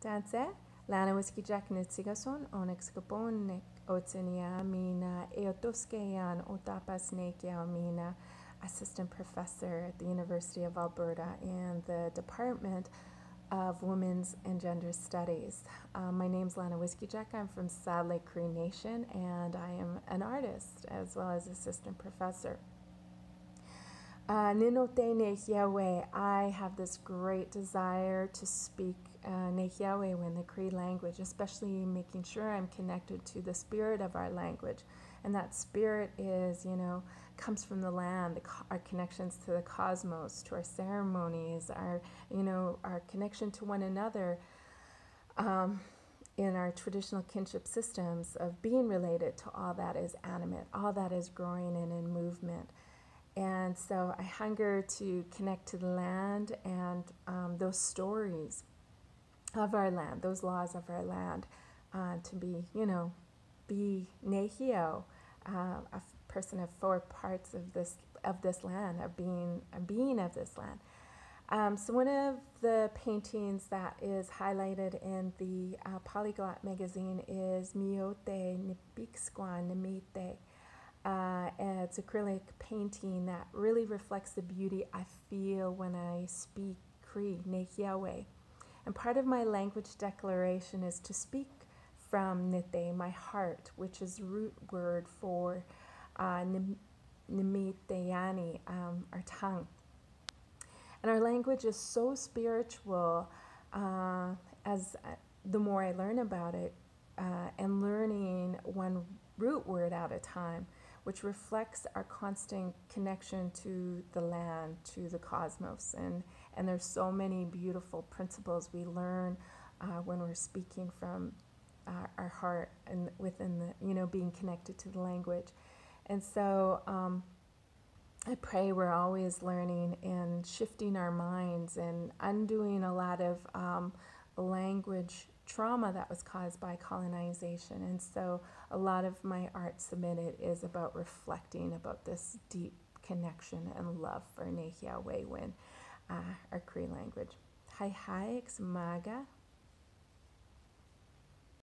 Tanse, Lana Whiskeyjack nitsigason onyx kaponik otsenia mina eotoskeyan otapas nekia mina assistant professor at the University of Alberta in the Department of Women's and Gender Studies. Uh, my name's Lana Whiskeyjack. I'm from Saddle Lake Cree Nation and I am an artist as well as assistant professor. Uh, I have this great desire to speak uh, when the Cree language, especially making sure I'm connected to the spirit of our language. And that spirit is, you know, comes from the land, our connections to the cosmos, to our ceremonies, our, you know, our connection to one another. Um, in our traditional kinship systems of being related to all that is animate, all that is growing and in movement. And so I hunger to connect to the land and um, those stories of our land, those laws of our land, uh, to be, you know, be nehio, uh, a person of four parts of this of this land, of being a being of this land. Um, so one of the paintings that is highlighted in the uh, Polyglot magazine is Miyotêh Nipîskwan Nimitêh. Uh, it's acrylic painting that really reflects the beauty I feel when I speak Cree, Nêhiyawê. And part of my language declaration is to speak from Nitêh, my heart, which is root word for uh, Nimitêyaniy, um, our tongue. And our language is so spiritual uh, as uh, the more I learn about it uh, and learning one root word at a time, which reflects our constant connection to the land, to the cosmos. And, and there's so many beautiful principles we learn uh, when we're speaking from our, our, heart and within the, you know, being connected to the language. And so um, I pray we're always learning and shifting our minds and undoing a lot of um, language trauma that was caused by colonization. And so a lot of my art submitted is about reflecting about this deep connection and love for Nêhiyawêwin, uh, our Cree language. Hi, maga,